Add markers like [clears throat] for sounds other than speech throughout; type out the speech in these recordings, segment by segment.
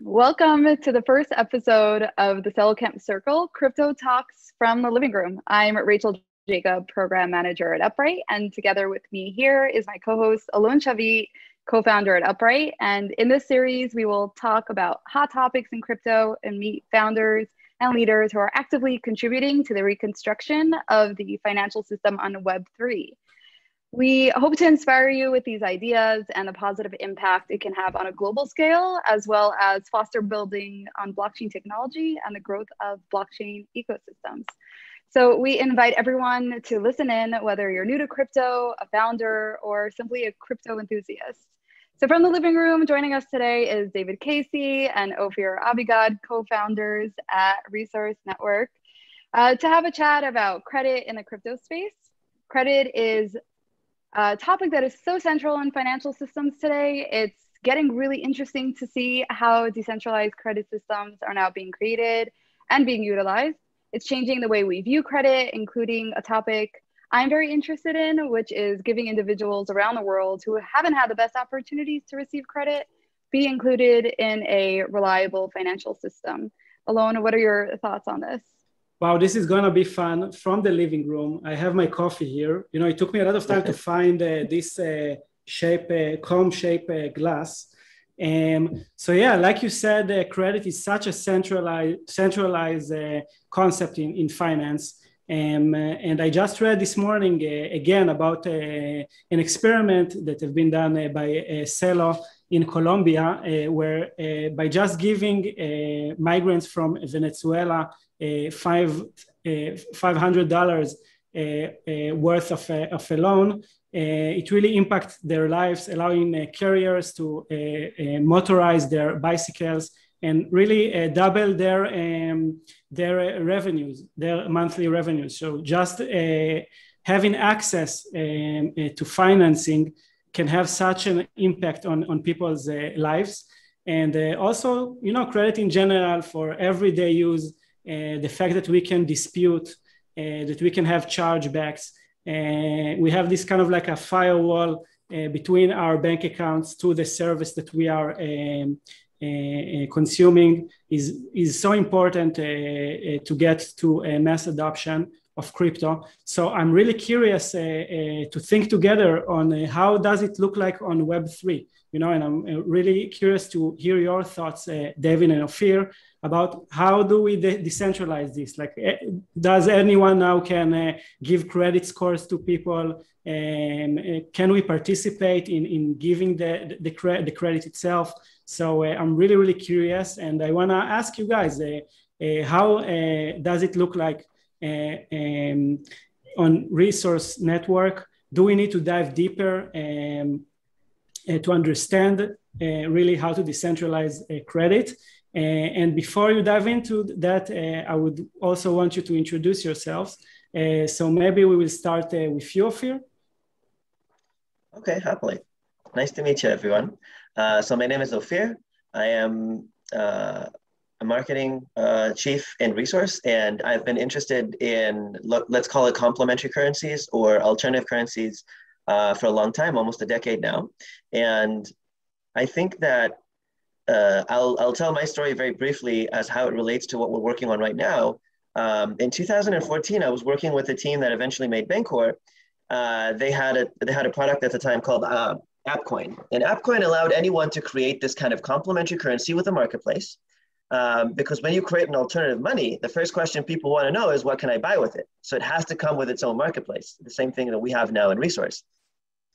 Welcome to the first episode of the Celo Camp Circle Crypto Talks from the Living Room. I'm Rachel Jakob, Program Manager at Upright, and together with me here is my co host, Alon Shavit, co founder at Upright. And in this series, we will talk about hot topics in crypto and meet founders and leaders who are actively contributing to the reconstruction of the financial system on Web3. We hope to inspire you with these ideas and the positive impact it can have on a global scale, as well as foster building on blockchain technology and the growth of blockchain ecosystems. So we invite everyone to listen in, whether you're new to crypto, a founder, or simply a crypto enthusiast. So from the living room, joining us today is David Casey and Ofir Avigad, co-founders at Resource Network, uh, to have a chat about credit in the crypto space. Credit is a topic that is so central in financial systems today. It's getting really interesting to see how decentralized credit systems are now being created and being utilized. It's changing the way we view credit, including a topic I'm very interested in, which is giving individuals around the world who haven't had the best opportunities to receive credit be included in a reliable financial system. Alon, what are your thoughts on this? Wow, this is gonna be fun from the living room. I have my coffee here. You know, it took me a lot of time to find uh, this uh, shape, uh, comb shape uh, glass. Um, so yeah, like you said, uh, credit is such a centralized, centralized uh, concept in, in finance. Um, and I just read this morning again about an experiment that have been done by Celo in Colombia, where by just giving migrants from Venezuela uh, five uh, five hundred dollars uh, worth of a, of a loan, it really impacts their lives, allowing carriers to motorize their bicycles and really double their um, their revenues, their monthly revenues. So just having access um, to financing can have such an impact on, on people's uh, lives. And uh, also, you know, credit in general for everyday use uh, the fact that we can dispute, uh, that we can have chargebacks. Uh, we have this kind of like a firewall between our bank accounts to the service that we are um, uh, consuming is, is so important uh, uh, to get to a mass adoption of crypto. So I'm really curious uh, uh, to think together on uh, how does it look like on Web3, you know, and I'm really curious to hear your thoughts, David and Ofir, about how do we de- decentralize this? Like eh, does anyone now can uh, give credit scores to people? And uh, can we participate in, in giving the, the, cre- the credit itself? So uh, i'm really really curious and i want to ask you guys how does it look like um, on resource network do we need to dive deeper um, to understand really how to decentralize credit uh, and before you dive into that, uh, I would also want you to introduce yourselves. Uh, so maybe we will start with you, Ofir. Okay, happily. Nice to meet you, everyone. so my name is Ofir. I am a marketing uh, chief and resource and i've been interested in let's call it complementary currencies or alternative currencies uh, for a long time almost a decade now and i think that uh, I'll, I'll tell my story very briefly as how it relates to what we're working on right now. Um, in 2014, I was working with a team that eventually made Bancor. Uh, they had a they had a product at the time called uh, AppCoin, and AppCoin allowed anyone to create this kind of complementary currency with a marketplace. Um, because when you create an alternative money, the first question people want to know is what can I buy with it? So it has to come with its own marketplace, the same thing that we have now in Resource.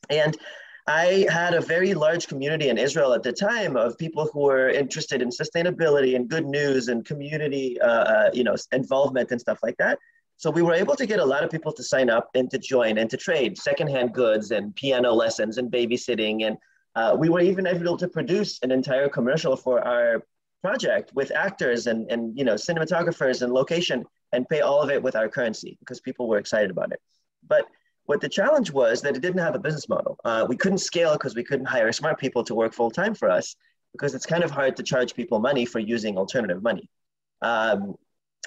And I had a very large community in Israel at the time of people who were interested in sustainability and good news and community, uh, uh, you know, involvement and stuff like that. So we were able to get a lot of people to sign up and to join and to trade secondhand goods and piano lessons and babysitting. And uh, we were even able to produce an entire commercial for our project with actors and, and you know cinematographers and location and pay all of it with our currency because people were excited about it. But what the challenge was that it didn't have a business model. Uh, we couldn't scale because we couldn't hire smart people to work full time for us because it's kind of hard to charge people money for using alternative money. Um,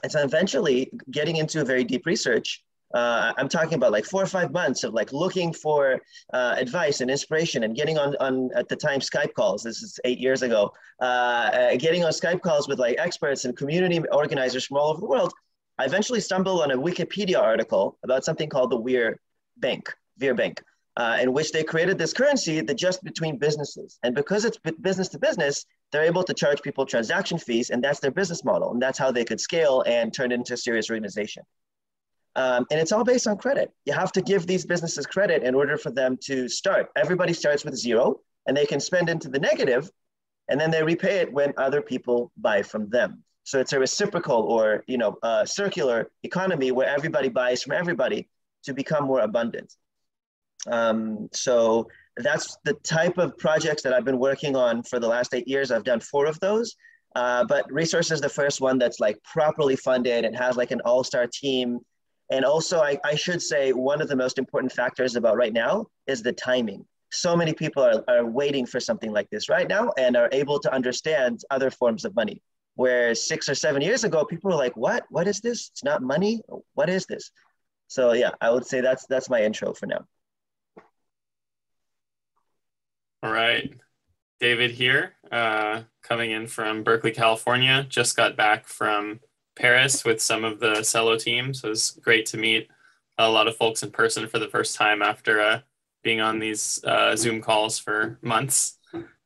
and so eventually, getting into a very deep research, Uh, I'm talking about like four or five months of like looking for uh, advice and inspiration and getting on, on at the time Skype calls. This is eight years ago. Uh, uh, getting on Skype calls with like experts and community organizers from all over the world. I eventually stumbled on a Wikipedia article about something called the WIR Bank, WIR Bank, uh, in which they created this currency that just between businesses. And because it's business to business, they're able to charge people transaction fees, and that's their business model. And that's how they could scale and turn into a serious organization. Um, and it's all based on credit. You have to give these businesses credit in order for them to start. Everybody starts with zero and they can spend into the negative and then they repay it when other people buy from them. So it's a reciprocal or you know a circular economy where everybody buys from everybody to become more abundant. Um, so that's the type of projects that I've been working on for the last eight years. I've done four of those. Uh, but resource is the first one that's like properly funded and has like an all-star team and also, I, I should say one of the most important factors about right now is the timing. So many people are, are waiting for something like this right now and are able to understand other forms of money. Where six or seven years ago, people were like, "What? What is this? It's not money. What is this?" So yeah, I would say that's that's my intro for now. All right, David here, uh, coming in from Berkeley, California. Just got back from Paris with some of the Celo team. So it was great to meet a lot of folks in person for the first time after uh, being on these uh, Zoom calls for months.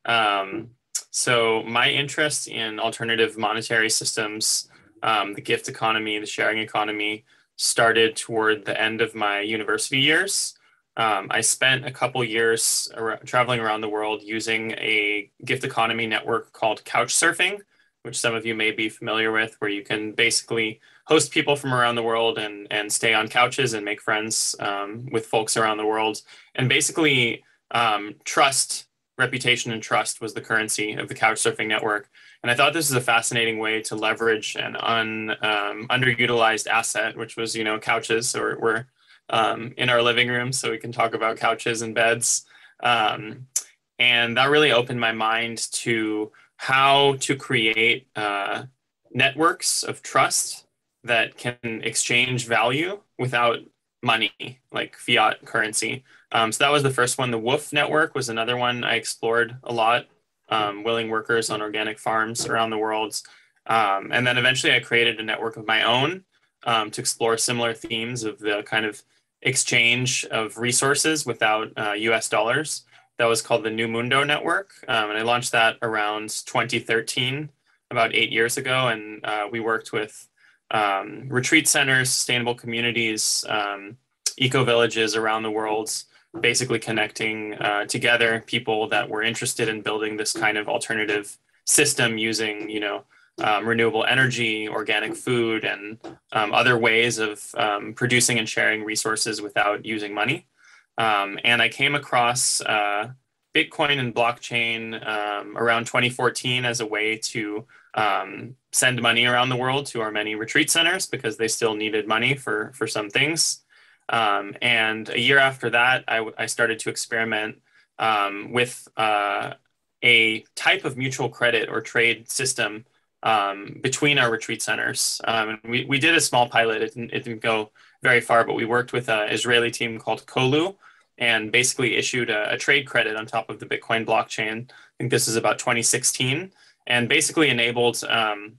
Um, so my interest in alternative monetary systems, um, the gift economy, the sharing economy, started toward the end of my university years. Um, I spent a couple years ar- traveling around the world using a gift economy network called Couchsurfing, which some of you may be familiar with, where you can basically host people from around the world and, and stay on couches and make friends um, with folks around the world. And basically, um, trust, reputation, and trust was the currency of the Couchsurfing network. And I thought this is a fascinating way to leverage an un, um, underutilized asset, which was, you know, couches, or we're um, in our living room, so we can talk about couches and beds. Um, and that really opened my mind to how to create uh, networks of trust that can exchange value without money, like fiat currency. Um, so that was the first one. The WWOOF network was another one I explored a lot, um, willing workers on organic farms around the world. Um, and then eventually I created a network of my own um, to explore similar themes of the kind of exchange of resources without uh, US dollars that was called the NuMundo Network. Um, and I launched that around 2013, about eight years ago. And uh, we worked with um, retreat centers, sustainable communities, um, eco villages around the world, basically connecting uh, together people that were interested in building this kind of alternative system using, you know, um, renewable energy, organic food, and um, other ways of um, producing and sharing resources without using money. Um, and I came across uh, Bitcoin and blockchain um, around 2014 as a way to um, send money around the world to our many retreat centers because they still needed money for, for some things. Um, and a year after that, I, I started to experiment um, with uh, a type of mutual credit or trade system um, between our retreat centers. and we, we did a small pilot, it it didn't go very far, but we worked with an Israeli team called Colu and basically issued a, a, trade credit on top of the Bitcoin blockchain. I think this is about 2016, and basically enabled um,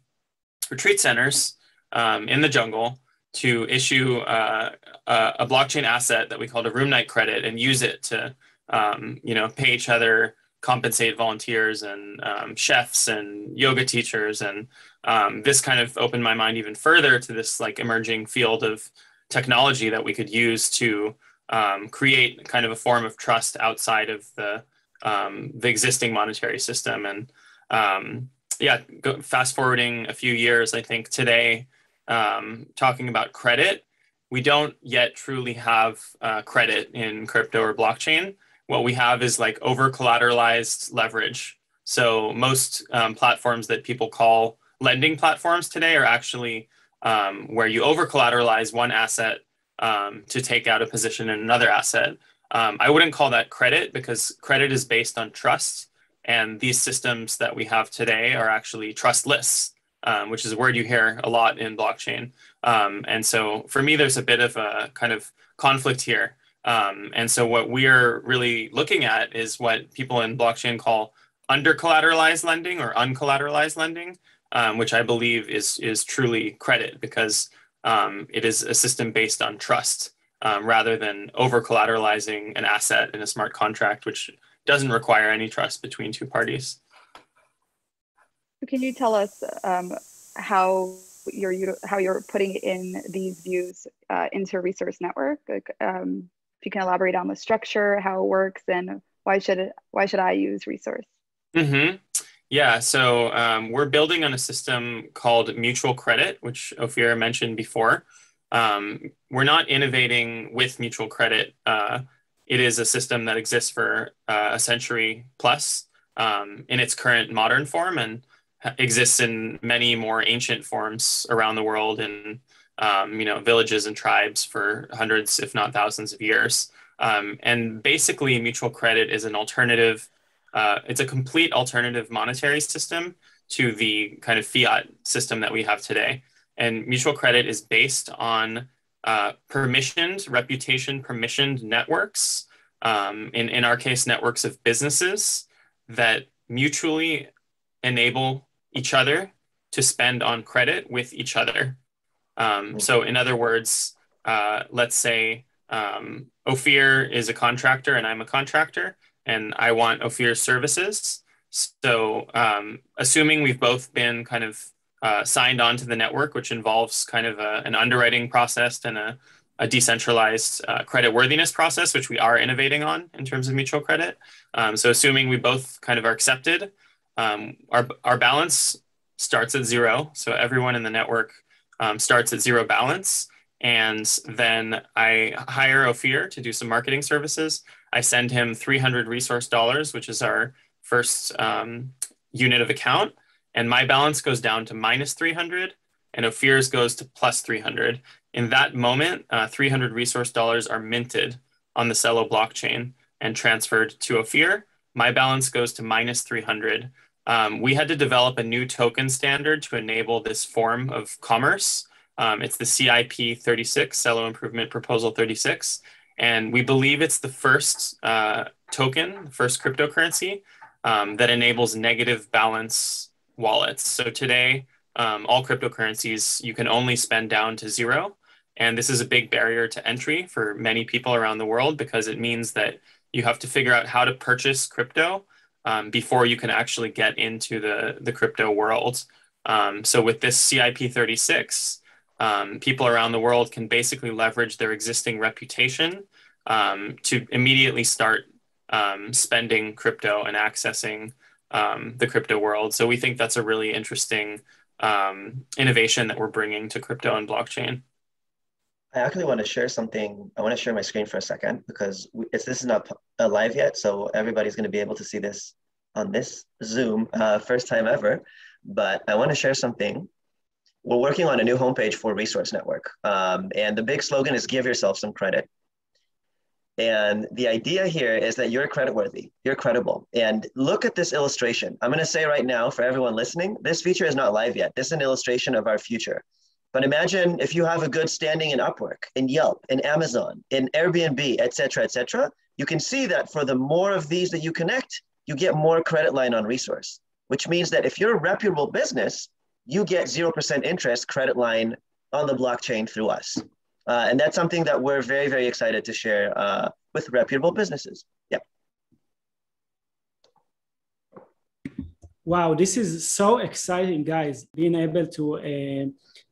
retreat centers um, in the jungle to issue uh, a, a, blockchain asset that we called a room night credit and use it to, um, you know, pay each other, compensate volunteers and um, chefs and yoga teachers, and um, this kind of opened my mind even further to this like emerging field of technology that we could use to um, create kind of a form of trust outside of the um, the existing monetary system. And um, yeah, go, fast forwarding a few years, I think today, um, talking about credit, we don't yet truly have uh, credit in crypto or blockchain. What we have is like over collateralized leverage. So most um, platforms that people call lending platforms today are actually um, where you over collateralize one asset um, to take out a position in another asset. Um, I wouldn't call that credit because credit is based on trust. And these systems that we have today are actually trustless. um, which is a word you hear a lot in blockchain. Um, and so for me, there's a bit of a kind of conflict here. Um, and so what we're really looking at is what people in blockchain call under collateralized lending or uncollateralized lending, um, which I believe is is truly credit because um, it is a system based on trust um, rather than over collateralizing an asset in a smart contract, which doesn't require any trust between two parties. Can you tell us um, how you're how you're putting in these views uh, into Resource Network? Like, um, if you can elaborate on the structure, how it works, and why should it, why should I use Resource? Mm-hmm. Yeah, so um, we're building on a system called mutual credit, which Ofir mentioned before. Um, we're not innovating with mutual credit. Uh, it is a system that exists for uh, a century plus um, in its current modern form and exists in many more ancient forms around the world in um, you know villages and tribes for hundreds, if not thousands, of years. Um, and basically, mutual credit is an alternative uh, it's a complete alternative monetary system to the kind of fiat system that we have today. And mutual credit is based on uh, permissioned, reputation permissioned networks, um, in, in our case, networks of businesses that mutually enable each other to spend on credit with each other. Um, so, in other words, uh, let's say um, Ofir is a contractor and I'm a contractor and I want Ofir's services. So, um, assuming we've both been kind of uh, signed on to the network, which involves kind of a, an underwriting process and a, a decentralized uh, credit worthiness process, which we are innovating on in terms of mutual credit. Um, so, assuming we both kind of are accepted, um, our, our balance starts at zero. So, everyone in the network um, starts at zero balance. And then I hire Ofir to do some marketing services. I send him 300 resource dollars, which is our first um, unit of account. And my balance goes down to minus 300 and Ofir's goes to plus 300. In that moment, uh, 300 resource dollars are minted on the Celo blockchain and transferred to Ofir. My balance goes to minus 300. Um, we had to develop a new token standard to enable this form of commerce. Um, it's the CIP 36, Celo Improvement Proposal 36. And we believe it's the first uh, token, first cryptocurrency um, that enables negative balance wallets. So today, um, all cryptocurrencies, you can only spend down to zero. And this is a big barrier to entry for many people around the world because it means that you have to figure out how to purchase crypto um, before you can actually get into the, the crypto world. Um, so with this CIP36, um, people around the world can basically leverage their existing reputation um, to immediately start um, spending crypto and accessing um, the crypto world. So we think that's a really interesting um, innovation that we're bringing to crypto and blockchain. I actually want to share something. I want to share my screen for a second because it's, this is not live yet, so everybody's going to be able to see this on this Zoom, uh, first time ever. But I want to share something we're working on a new homepage for Resource Network. Um, and the big slogan is give yourself some credit. And the idea here is that you're creditworthy, you're credible. And look at this illustration. I'm going to say right now for everyone listening, this feature is not live yet. This is an illustration of our future. But imagine if you have a good standing in Upwork, in Yelp, in Amazon, in Airbnb, et cetera, et cetera. You can see that for the more of these that you connect, you get more credit line on resource, which means that if you're a reputable business, you get 0% interest credit line on the blockchain through us. Uh, and that's something that we're very, very excited to share uh, with reputable businesses. Yeah. Wow, this is so exciting, guys! Being able to uh,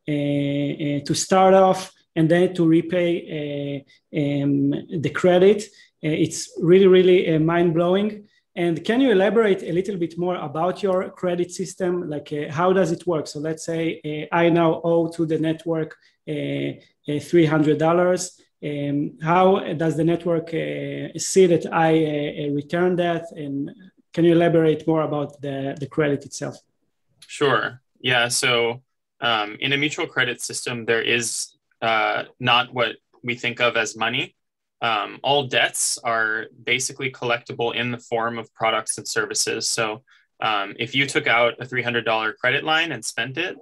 uh, uh to start off and then to repay uh, um, the credit. it's really, really mind blowing. And can you elaborate a little bit more about your credit system? Like, uh, how does it work? So let's say uh, I now owe to the network uh, uh $300. Um, how does the network uh, see that I uh, return that? And can you elaborate more about the, the credit itself? Sure. Yeah. So um, in a mutual credit system, there is not what we think of as money um, all debts are basically collectible in the form of products and services. So Um, if you took out a $300 credit line and spent it,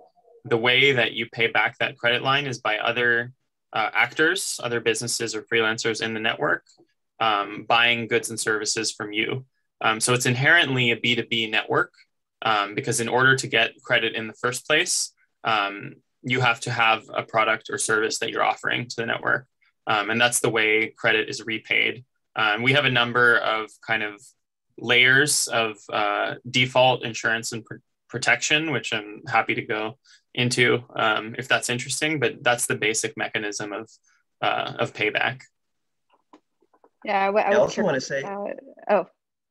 the way that you pay back that credit line is by other uh, actors, other businesses or freelancers in the network um, buying goods and services from you. Um, so it's inherently a B2B network um, because in order to get credit in the first place, um, you have to have a product or service that you're offering to the network. Um, and that's the way credit is repaid. Um, we have a number of kind of layers of uh, default insurance and pr- protection, which I'm happy to go into um, if that's interesting. But that's the basic mechanism of uh, of payback. Yeah, I, I, I also want to say. Uh, oh.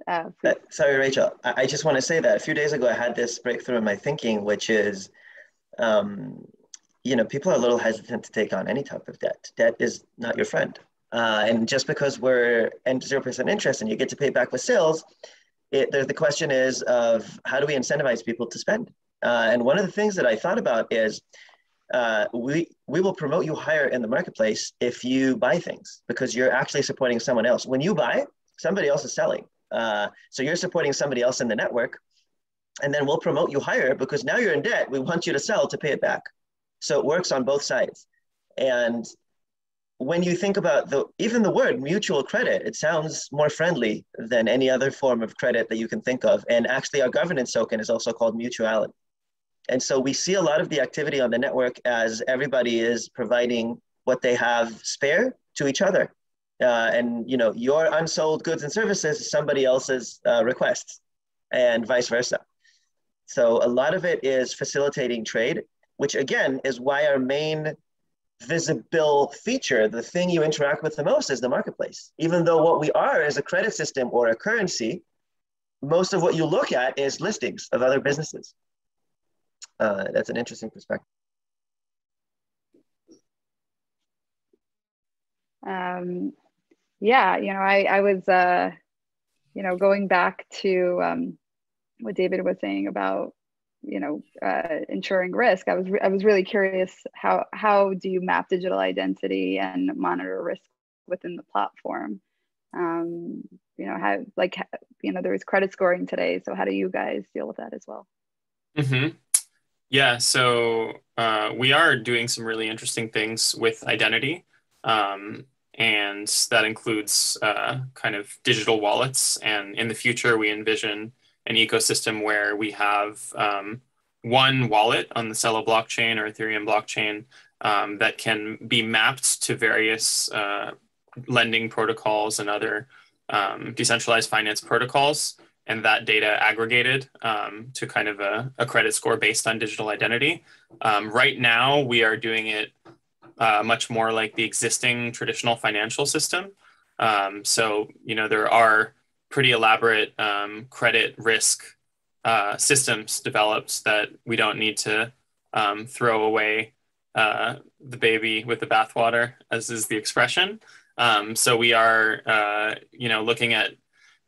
Uh, sorry, Rachel. I, I, just want to say that a few days ago I had this breakthrough in my thinking, which is, um, you know, people are a little hesitant to take on any type of debt. Debt is not your friend. Uh, and just because we're and 0% interest and you get to pay back with sales, it, the, the question is of how do we incentivize people to spend? Uh, and one of the things that I thought about is uh, we, we will promote you higher in the marketplace if you buy things because you're actually supporting someone else. When you buy, somebody else is selling. Uh, so you're supporting somebody else in the network. And then we'll promote you higher because now you're in debt. We want you to sell to pay it back. So it works on both sides. And when you think about the even the word mutual credit, it sounds more friendly than any other form of credit that you can think of. And actually, our governance token is also called mutuality. And so we see a lot of the activity on the network as everybody is providing what they have spare to each other. Uh, and you know, your unsold goods and services is somebody else's uh, requests, and vice versa. So a lot of it is facilitating trade, which again is why our main visible feature, the thing you interact with the most is the marketplace. Even though what we are is a credit system or a currency, most of what you look at is listings of other businesses. Uh, that's an interesting perspective. Um, yeah, you know, I, I was, uh, you know, going back to um, what David was saying about you know uh, ensuring risk i was i was really curious how how do you map digital identity and monitor risk within the platform um, you know how like you know there was credit scoring today so how do you guys deal with that as well mm-hmm. yeah so uh, we are doing some really interesting things with identity um, and that includes uh, kind of digital wallets and in the future we envision an ecosystem where we have um, one wallet on the Celo blockchain or Ethereum blockchain um, that can be mapped to various uh, lending protocols and other um, decentralized finance protocols, and that data aggregated um, to kind of a, a, credit score based on digital identity. Um, right now, we are doing it uh, much more like the existing traditional financial system. Um, so, you know, there are pretty elaborate um, credit risk uh, systems developed that we don't need to um, throw away uh, the baby with the bathwater, as is the expression. Um, so we are, uh, you know, looking at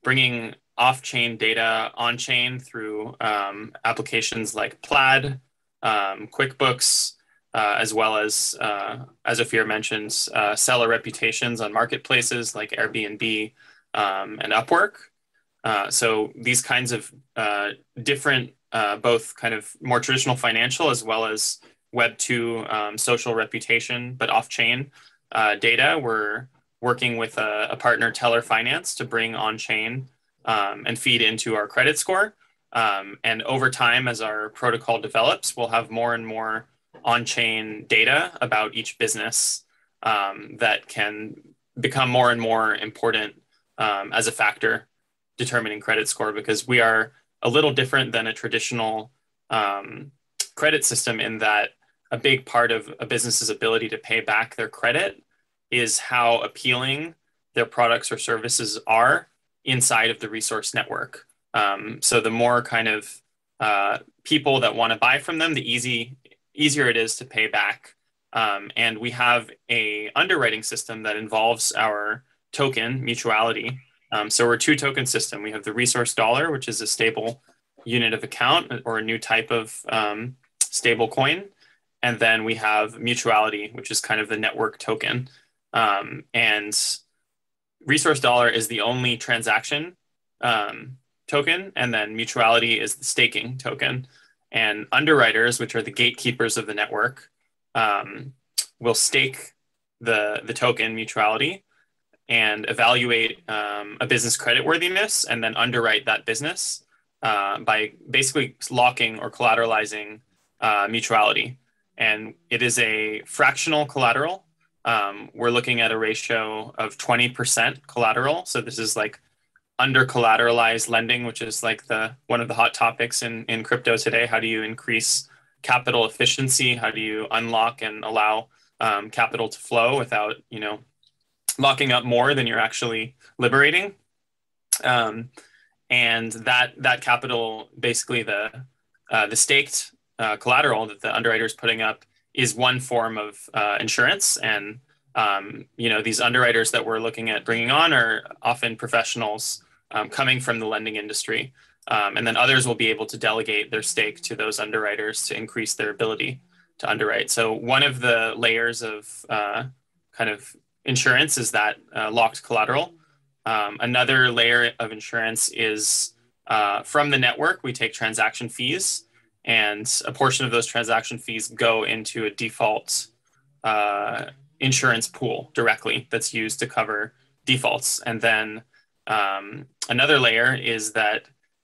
bringing off-chain data on-chain through um, applications like Plaid, um, QuickBooks, uh, as well as, uh, as Ofir mentions, uh, seller reputations on marketplaces like Airbnb, um, and Upwork. Uh, so these kinds of uh, different, uh, both kind of more traditional financial as well as Web two um, social reputation, but off chain uh, data. We're working with a, a, partner, Teller Finance, to bring on chain um, and feed into our credit score. Um, and over time, as our protocol develops, we'll have more and more on chain data about each business um, that can become more and more important um, as a factor determining credit score because we are a little different than a traditional um, credit system in that a big part of a business's ability to pay back their credit is how appealing their products or services are inside of the resource network. Um, so the more kind of uh, people that want to buy from them, the easy easier it is to pay back. Um, and we have a underwriting system that involves our token mutuality. Um, so we're two token system. We have the resource dollar, which is a stable unit of account or a new type of um, stable coin. And then we have mutuality, which is kind of the network token. Um, and resource dollar is the only transaction um, token, and then mutuality is the staking token. And underwriters, which are the gatekeepers of the network, um, will stake the the token mutuality and evaluate um, a business credit worthiness and then underwrite that business uh, by basically locking or collateralizing uh, mutuality. And it is a fractional collateral. Um, we're looking at a ratio of 20% collateral. So this is like under collateralized lending, which is like the one of the hot topics in, in crypto today. How do you increase capital efficiency? How do you unlock and allow um, capital to flow without, you know, locking up more than you're actually liberating. Um, and that that capital, basically the uh, the staked uh, collateral that the underwriter is putting up, is one form of uh, insurance. And um, you know these underwriters that we're looking at bringing on are often professionals um, coming from the lending industry. Um, and then others will be able to delegate their stake to those underwriters to increase their ability to underwrite. So one of the layers of uh, kind of insurance is that uh, locked collateral. Um, another layer of insurance is uh, from the network, we take transaction fees, and a portion of those transaction fees go into a default uh, insurance pool directly that's used to cover defaults. And then um, another layer is that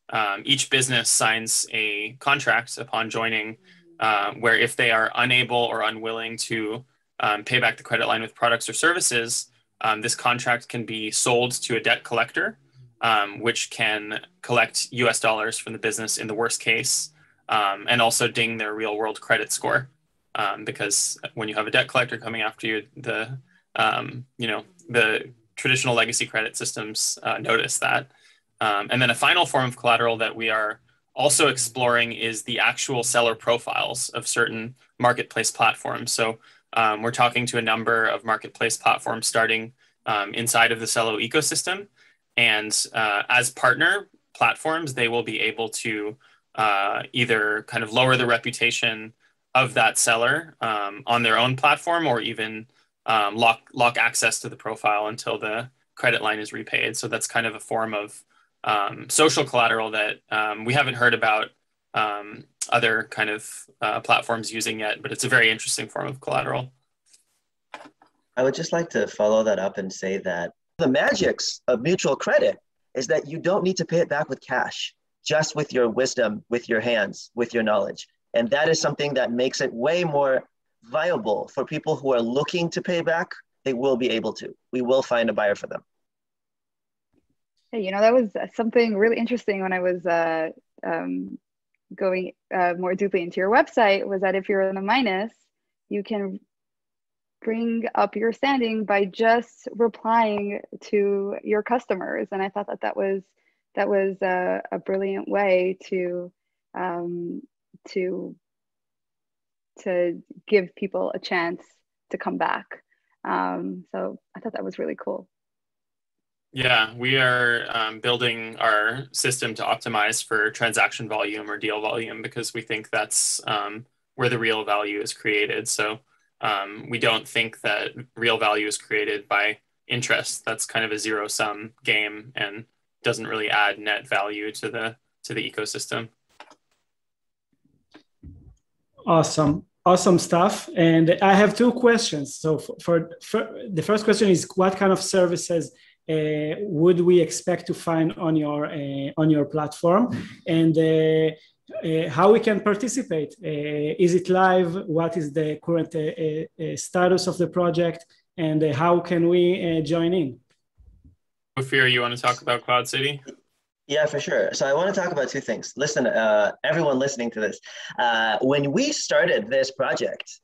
um, each business signs a contract upon joining, uh, where if they are unable or unwilling to um, pay back the credit line with products or services, um, this contract can be sold to a debt collector, um, which can collect US dollars from the business in the worst case um, and also ding their real world credit score. Um, because when you have a debt collector coming after you, the um, you know the traditional legacy credit systems uh, notice that. and then a final form of collateral that we are also exploring is the actual seller profiles of certain marketplace platforms. So um, we're talking to a number of marketplace platforms starting um, inside of the Celo ecosystem. And uh, as partner platforms, they will be able to uh, either kind of lower the reputation of that seller um, on their own platform or even um, lock, lock access to the profile until the credit line is repaid. So that's kind of a form of um, social collateral that um, we haven't heard about um, other kind of uh, platforms using yet, but it's a very interesting form of collateral. I would just like to follow that up and say that the magics of mutual credit is that you don't need to pay it back with cash, just with your wisdom, with your hands, with your knowledge. And that is something that makes it way more viable for people who are looking to pay back. They will be able to. We will find a buyer for them. Hey, you know, that was something really interesting when I was uh, um, going uh, more deeply into your website was that if you're in the minus, you can bring up your standing by just replying to your customers. And I thought that that was that was a, a brilliant way to um, to to give people a chance to come back. Um, so I thought that was really cool. Yeah, we are um, building our system to optimize for transaction volume or deal volume because we think that's um, where the real value is created. So um, we don't think that real value is created by interest. That's kind of a zero sum game and doesn't really add net value to the to the ecosystem. Awesome, awesome stuff. And I have two questions. So for, for, for the first question is, what kind of services would we expect to find on your uh, on your platform? And uh, uh how we can participate? Uh, is it live? What is the current uh, status of the project? And how can we join in? Ofir, you want to talk about cloud city? Yeah, for sure. So I want to talk about two things. Listen, everyone listening to this, when we started this project,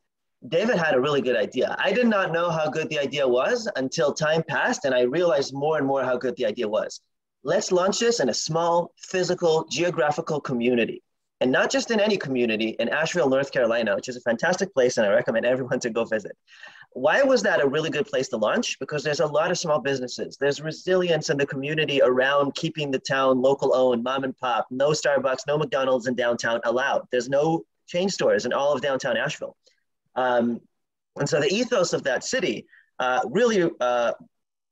David had a really good idea. I did not know how good the idea was until time passed, and I realized more and more how good the idea was. Let's launch this in a small, physical, geographical community. And not just in any community, in Asheville, North Carolina, which is a fantastic place, and I recommend everyone to go visit. Why was that a really good place to launch? Because there's a lot of small businesses. There's resilience in the community around keeping the town local owned, mom and pop, no Starbucks, no McDonald's in downtown allowed. There's no chain stores in all of downtown Asheville. Um, and so the ethos of that city uh, really, uh,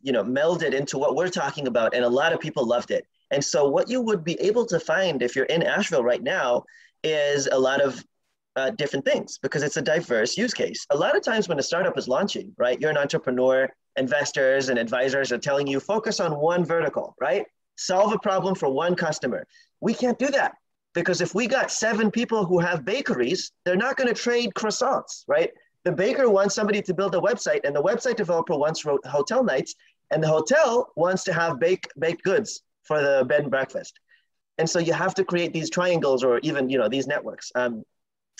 you know, melded into what we're talking about, and a lot of people loved it. And so, what you would be able to find if you're in Asheville right now is a lot of uh, different things because it's a diverse use case. A lot of times, when a startup is launching, right, you're an entrepreneur, investors and advisors are telling you focus on one vertical, right? Solve a problem for one customer. We can't do that because if we got seven people who have bakeries, they're not going to trade croissants, right? The baker wants somebody to build a website, and the website developer wants hotel nights, and the hotel wants to have bake, baked goods for the bed and breakfast. And so you have to create these triangles or even you know these networks. Um,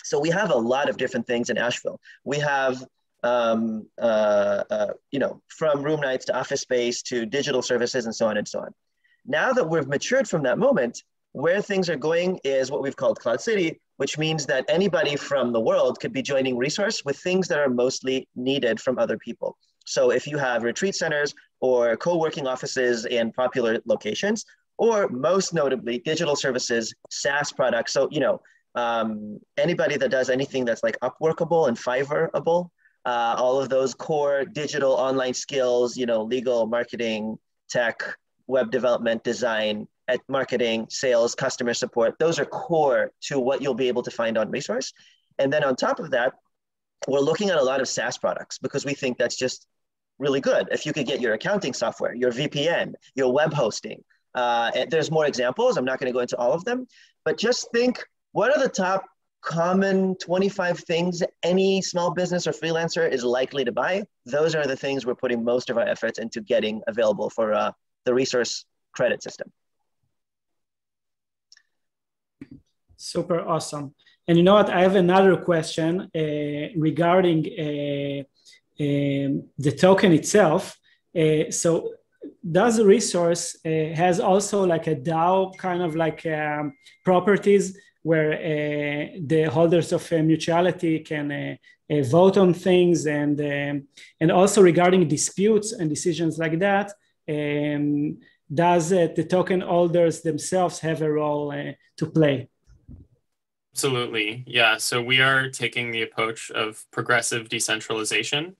so we have a lot of different things in Asheville. We have um, uh, uh, you know from room nights to office space to digital services and so on and so on. Now that we've matured from that moment, where things are going is what we've called Cloud City, which means that anybody from the world could be joining resource with things that are mostly needed from other people. So if you have retreat centers or co-working offices in popular locations, or most notably digital services, SaaS products. So, you know, um, anybody that does anything that's like Upworkable and Fiverrable, uh, all of those core digital online skills, you know, legal, marketing, tech, web development, design, at marketing, sales, customer support. Those are core to what you'll be able to find on Resource. And then on top of that, we're looking at a lot of SaaS products because we think that's just really good. If you could get your accounting software, your VPN, your web hosting, uh, there's more examples. I'm not going to go into all of them, but just think what are the top common 25 things any small business or freelancer is likely to buy? Those are the things we're putting most of our efforts into getting available for uh, the resource credit system. Super awesome. And you know what? I have another question uh, regarding uh, um, the token itself. Uh, so does the resource uh, has also like a DAO kind of like um, properties where uh, the holders of mutuality can vote on things and um, and also regarding disputes and decisions like that um, does the token holders themselves have a role to play Absolutely. Yeah. So we are taking the approach of progressive decentralization,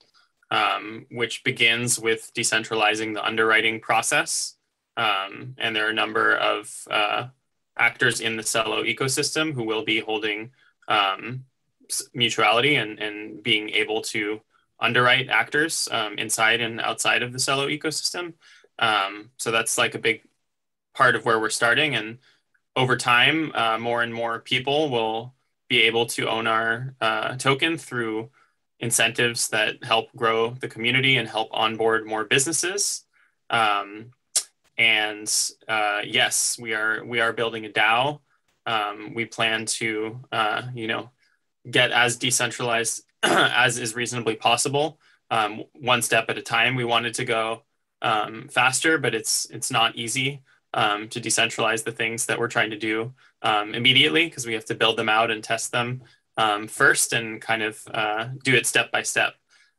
um, which begins with decentralizing the underwriting process. Um, and there are a number of uh, actors in the Celo ecosystem who will be holding um, mutuality and, and being able to underwrite actors um, inside and outside of the Celo ecosystem. Um, so that's like a big part of where we're starting. And over time, uh, more and more people will be able to own our uh, token through incentives that help grow the community and help onboard more businesses. Um, and uh, yes, we are we are building a DAO. Um, we plan to uh, you know get as decentralized [clears throat] as is reasonably possible, um, one step at a time. We wanted to go um, faster, but it's it's not easy um, to decentralize the things that we're trying to do um, immediately because we have to build them out and test them um, first and kind of uh, do it step by step.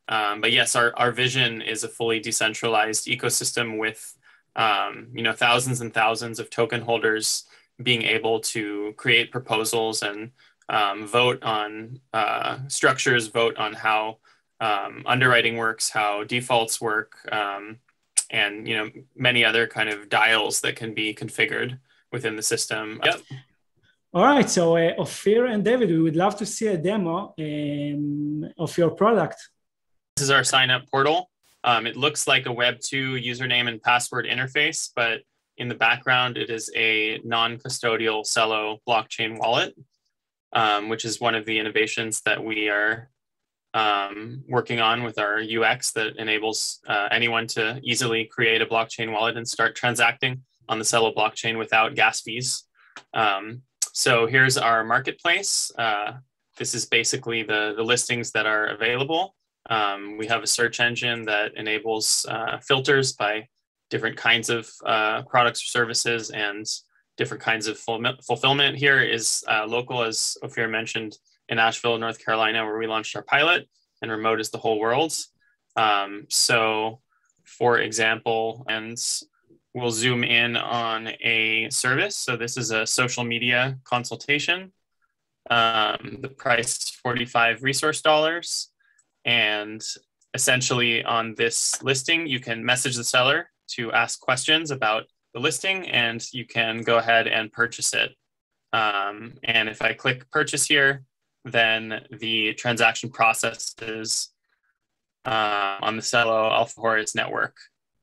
Um, but yes, our, our vision is a fully decentralized ecosystem with um, you know thousands and thousands of token holders being able to create proposals and um, vote on uh, structures, vote on how underwriting works, how defaults work, and you know many other kind of dials that can be configured within the system. Yep. All right, so uh, Ofir and David, we would love to see a demo um, of your product. This is our sign up portal. Um, it looks like a Web 2 username and password interface, but in the background, it is a non custodial Celo blockchain wallet, um, which is one of the innovations that we are um, working on with our UX that enables uh, anyone to easily create a blockchain wallet and start transacting on the Celo blockchain without gas fees. Um, so here's our marketplace. Uh, this is basically the, the listings that are available. Um, we have a search engine that enables uh, filters by different kinds of uh, products or services and different kinds of fulfillment. Here is uh, local, as Ofir mentioned, in Asheville, North Carolina, where we launched our pilot, and remote is the whole world. Um, so, for example, and we'll zoom in on a service. So, this is a social media consultation. Um, the price is 45 resource dollars. And essentially, on this listing, you can message the seller to ask questions about the listing and you can go ahead and purchase it. Um, and if I click purchase here, then the transaction processes uh, on the Celo Alfajores network.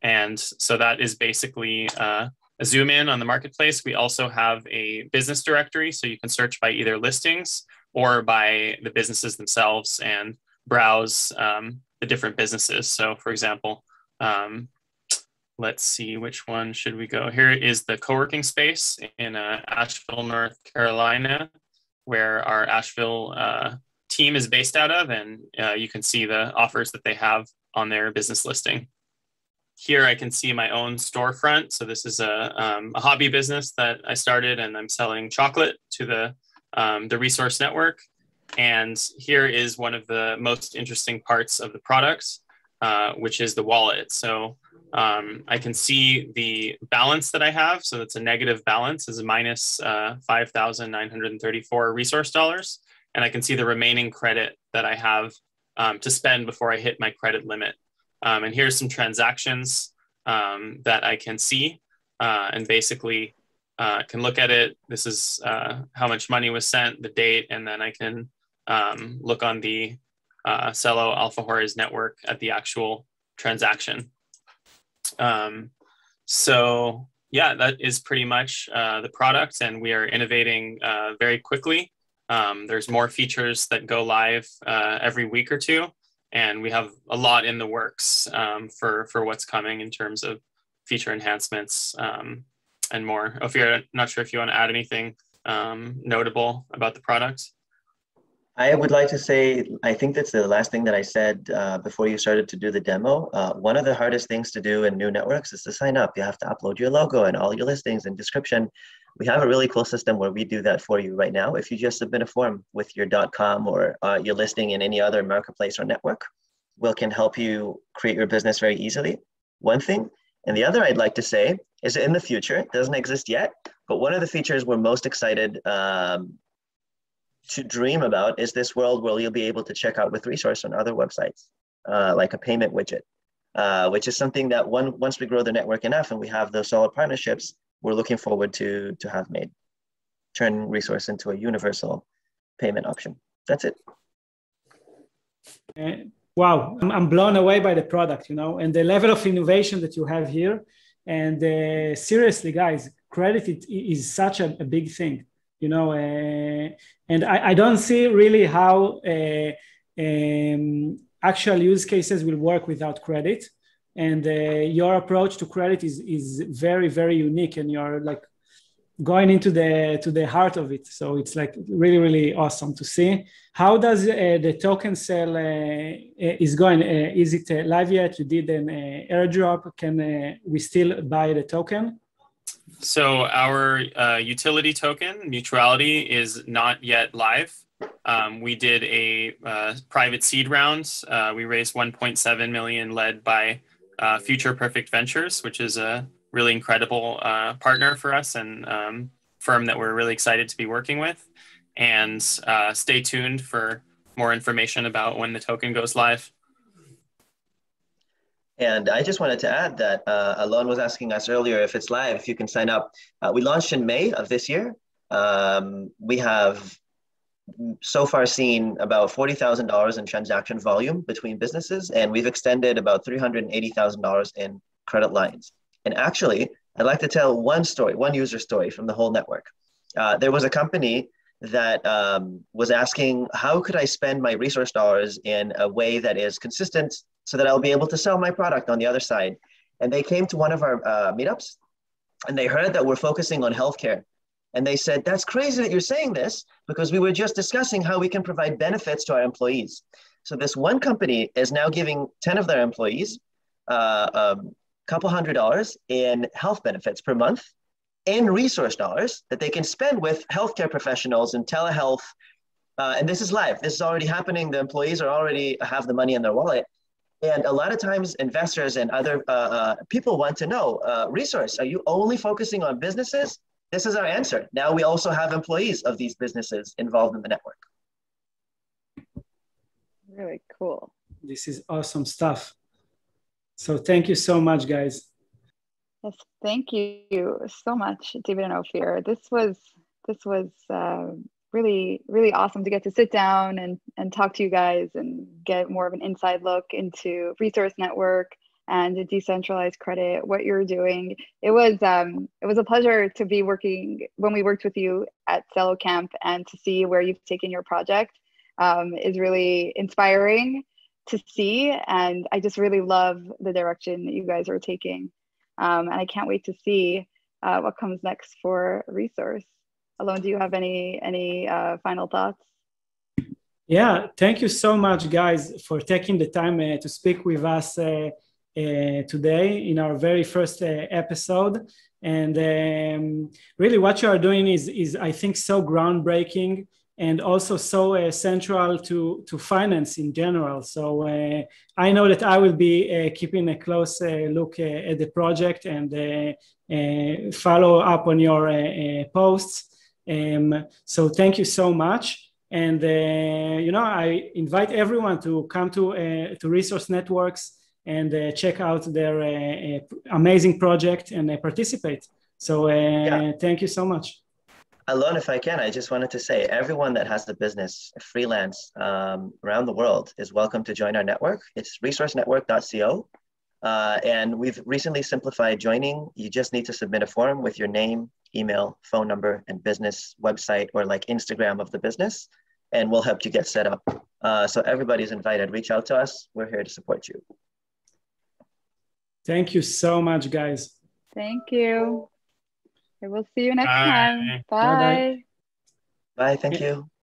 And so that is basically uh, a zoom in on the marketplace. We also have a business directory, so you can search by either listings or by the businesses themselves and browse um, the different businesses. So, for example, um, let's see which one should we go. Here is the co-working space in uh, Asheville, North Carolina, where our Asheville uh, team is based out of, and uh, you can see the offers that they have on their business listing. Here I can see my own storefront. So this is a, um, a hobby business that I started, and I'm selling chocolate to the um, the resource network. And here is one of the most interesting parts of the products, uh, which is the wallet. So um, I can see the balance that I have. So it's a negative balance is minus uh, 5,934 resource dollars. And I can see the remaining credit that I have um, to spend before I hit my credit limit. Um, and here's some transactions um, that I can see uh, and basically uh, can look at it. This is uh, how much money was sent, the date, and then I can um, look on the uh, Celo Alfajores network at the actual transaction. Um, so yeah, that is pretty much uh, the product, and we are innovating uh, very quickly. Um, there's more features that go live uh, every week or two, and we have a lot in the works um, for for what's coming in terms of feature enhancements um, and more. Ofir, not sure if you want to add anything um, notable about the product. I would like to say, I think that's the last thing that I said uh, before you started to do the demo. Uh, one of the hardest things to do in new networks is to sign up. You have to upload your logo and all your listings and description. We have a really cool system where we do that for you right now. If you just submit a form with your .com or uh, your listing in any other marketplace or network, we can help you create your business very easily. One thing. And the other I'd like to say is in the future, it doesn't exist yet, but one of the features we're most excited um, to dream about is this world where you'll be able to check out with resource on other websites, uh, like a payment widget, uh, which is something that one, once we grow the network enough and we have those solid partnerships, we're looking forward to, to have made. Turn resource into a universal payment option. That's it. Uh, wow, I'm, I'm blown away by the product, you know, and the level of innovation that you have here. And uh, seriously, guys, credit is such a, a big thing you know uh, and I, I, don't see really how uh, um, actual use cases will work without credit. And uh, your approach to credit is is very very unique and you're like going into the to the heart of it. So it's like really really awesome to see. How does uh, the token sale uh, uh is going is it live yet? You did an airdrop. Can we still buy the token so our uh, utility token, Mutuality, is not yet live. Um, we did a uh, private seed round. Uh, we raised 1.7 million, led by uh, Future Perfect Ventures, which is a really incredible uh, partner for us and um, firm that we're really excited to be working with. And uh, stay tuned for more information about when the token goes live. And I just wanted to add that uh, Alon was asking us earlier if it's live, if you can sign up. Uh, we launched in May of this year. Um, we have so far seen about $40,000 in transaction volume between businesses, and we've extended about $380,000 in credit lines. And actually, I'd like to tell one story, one user story from the whole network. Uh, there was a company that um, was asking, how could I spend my resource dollars in a way that is consistent so that I'll be able to sell my product on the other side? And they came to one of our uh, meetups and they heard that we're focusing on healthcare. And they said, that's crazy that you're saying this because we were just discussing how we can provide benefits to our employees. So this one company is now giving 10 of their employees a uh, couple hundred dollars in health benefits per month in resource dollars that they can spend with healthcare professionals and telehealth. Uh, and this is live. This is already happening. The employees are already have the money in their wallet. And a lot of times, investors and other uh, uh, people want to know uh, resource. Are you only focusing on businesses? This is our answer. Now we also have employees of these businesses involved in the network. Really cool. This is awesome stuff. So thank you so much, guys. Yes, thank you so much, David and Ofir. This was this was uh, really really awesome to get to sit down and and talk to you guys and get more of an inside look into Resource Network and decentralized credit, what you're doing. It was um, it was a pleasure to be working when we worked with you at Celo Camp and to see where you've taken your project um, is really inspiring to see. And I just really love the direction that you guys are taking. Um, and I can't wait to see uh, what comes next for Resource. Alon, do you have any any uh, final thoughts? Yeah, thank you so much, guys, for taking the time uh, to speak with us uh, uh, today in our very first uh, episode. And um, really, what you are doing is, is, I think, so groundbreaking and also so uh, central to, to finance in general. So I know that I will be keeping a close look at the project and follow up on your posts. Um, so thank you so much. And you know, I invite everyone to come to to Resource Networks and uh, check out their uh, uh, amazing project and participate. So yeah. thank you so much. Alon, if I can, I just wanted to say everyone that has a business, freelance um, around the world is welcome to join our network. It's resourcenetwork.co. Uh, and we've recently simplified joining. You just need to submit a form with your name, email, phone number, and business website or like Instagram of the business, and we'll help you get set up. Uh, so everybody's invited. Reach out to us. We're here to support you. Thank you so much, guys. Thank you. we will see you next Bye. time. Bye. Bye. Bye. Thank you.